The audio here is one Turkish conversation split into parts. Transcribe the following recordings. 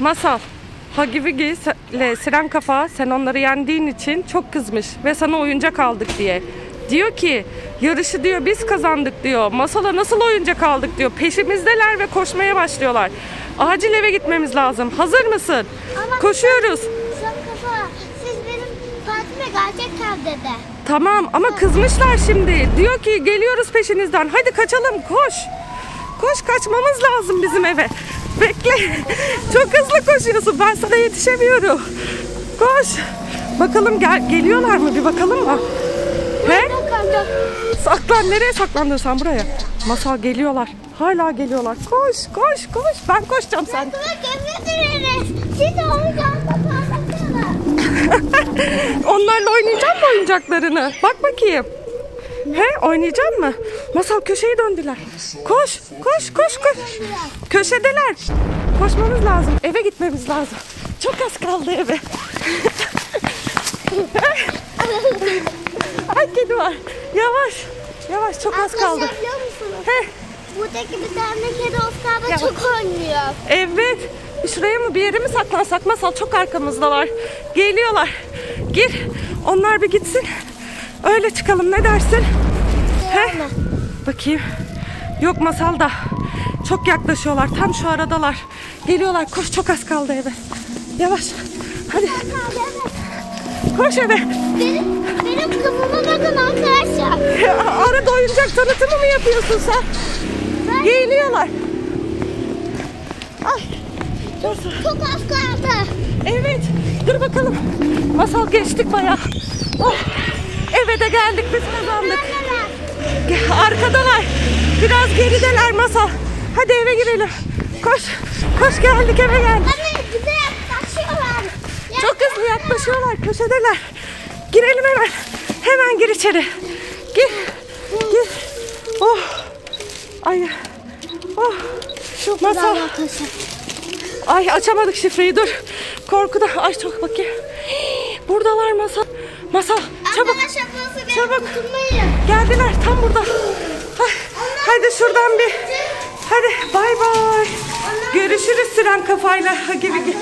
Masal. Hagi Vigi ile Siren Kafa sen onları yendiğin için çok kızmış ve sana oyuncak aldık diye. Diyor ki yarışı diyor biz kazandık diyor. Masala nasıl oyuncak aldık diyor. Peşimizdeler ve koşmaya başlıyorlar. Acil eve gitmemiz lazım. Hazır mısın? Ama- Koşuyoruz. Sen kafa. Siz benim partime gelecek kal dedi. Tamam ama kızmışlar şimdi. Diyor ki geliyoruz peşinizden. Hadi kaçalım koş. Koş kaçmamız lazım bizim eve. Bekle. Çok hızlı koşuyorsun. Ben sana yetişemiyorum. Koş. Bakalım gel geliyorlar mı bir bakalım mı? He? Saklan. Nereye saklandın sen buraya? Masal geliyorlar. Hala geliyorlar. Koş koş koş. Ben koşacağım sen. Onlarla oynayacak mı oyuncaklarını? Bak bakayım. He oynayacak mı? Masal köşeye döndüler. Koş koş koş koş. Köşedeler. Koşmamız lazım. Eve gitmemiz lazım. Çok az kaldı eve. Ay kedi var. Yavaş. Yavaş çok az kaldı. Arkadaşlar biliyor musunuz? He. Buradaki bir tane kedi Oscar'da Ya. çok oynuyor. Evet. Şuraya mı bir yere mi saklansak? Masal çok arkamızdalar. Geliyorlar. Gir. Onlar bir gitsin. Öyle çıkalım ne dersin? He? Değil mi? Bakayım. Yok masal da. Çok yaklaşıyorlar. Tam şu aradalar. Geliyorlar. Koş çok az kaldı eve. Yavaş. Hadi koş eve. Benim, benim kafama bakın arkadaşlar. Ya, Arada oyuncak tanıtımı mı yapıyorsun sen? Ben Geliyorlar. Ay. Dur. çok az kaldı. Evet. Dur bakalım. Masal geçtik bayağı. Oh. De geldik biz kazandık. Arkadalar. Biraz gerideler masal. Hadi eve girelim. Koş. Koş geldik eve geldik. Anne bize yaklaşıyorlar. Ya- Çok hızlı yaklaşıyorlar. Köşedeler. Girelim hemen. Hemen gir içeri. Gir. Gir. Oh. Ay. Oh. Şu masal. Ay açamadık şifreyi dur. Korkuda. Ay çok bakayım. Buradalar masal. Masal çabuk. Çabuk. Geldiler tam burada. Hadi şuradan bir. Hadi bay bay. Görüşürüz Siren kafayla. Gibi.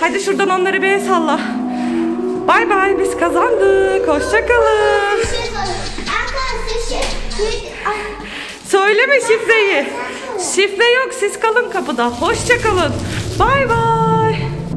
Hadi şuradan onları bir salla. Bay bay biz kazandık. Hoşçakalın. Söyleme şifreyi. Şifre yok siz kalın kapıda. Hoşçakalın. Bay bay.